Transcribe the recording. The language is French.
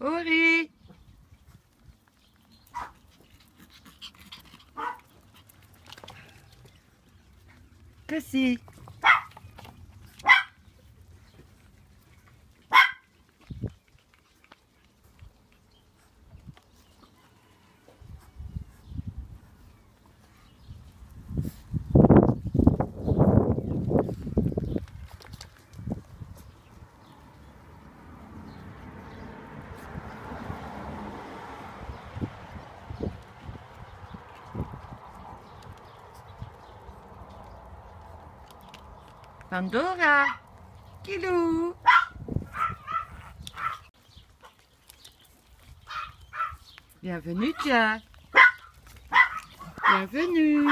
Ori. Cassie Pandora. Kilou. Bienvenue, Jack. Bienvenue.